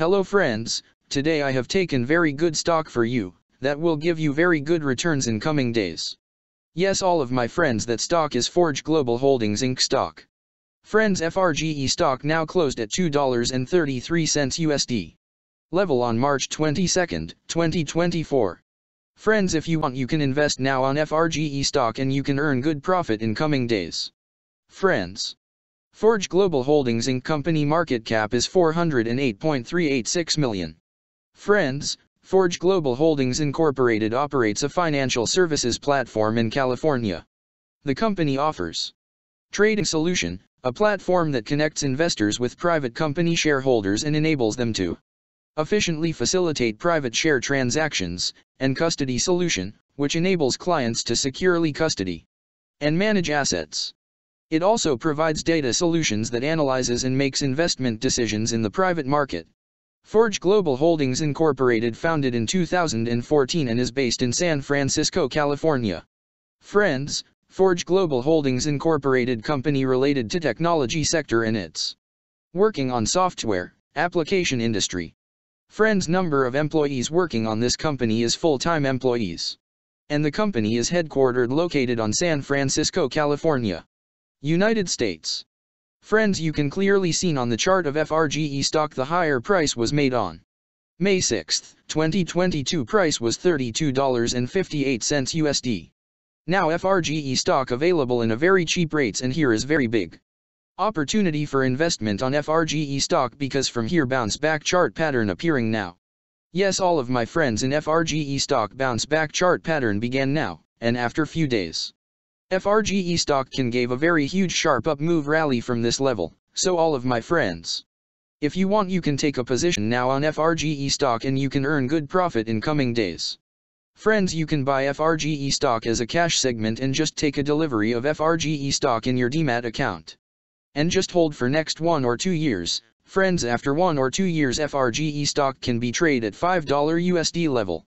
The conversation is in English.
Hello friends, today I have taken very good stock for you, that will give you very good returns in coming days. Yes all of my friends that stock is Forge Global Holdings Inc. stock. Friends FRGE stock now closed at $2.33 USD. Level on March 22, 2024. Friends if you want you can invest now on FRGE stock and you can earn good profit in coming days. Friends. Forge Global Holdings Inc. company market cap is 408.386 million. Friends, Forge Global Holdings Incorporated operates a financial services platform in California. The company offers Trading Solution, a platform that connects investors with private company shareholders and enables them to efficiently facilitate private share transactions, and Custody Solution, which enables clients to securely custody and manage assets. It also provides data solutions that analyzes and makes investment decisions in the private market. Forge Global Holdings Incorporated founded in 2014 and is based in San Francisco, California. Friends, Forge Global Holdings Incorporated company related to technology sector and its working on software, application industry. Friends number of employees working on this company is full-time employees. And the company is headquartered located on San Francisco, California. United States. Friends you can clearly seen on the chart of FRGE stock the higher price was made on May 6, 2022 price was $32.58 USD. Now FRGE stock available in a very cheap rates and here is very big opportunity for investment on FRGE stock because from here bounce back chart pattern appearing now. Yes all of my friends in FRGE stock bounce back chart pattern began now, and after few days. FRGE stock can gave a very huge sharp up move rally from this level, so all of my friends. If you want you can take a position now on FRGE stock and you can earn good profit in coming days. Friends you can buy FRGE stock as a cash segment and just take a delivery of FRGE stock in your demat account. And just hold for next one or two years, friends after one or two years FRGE stock can be traded at $5 USD level.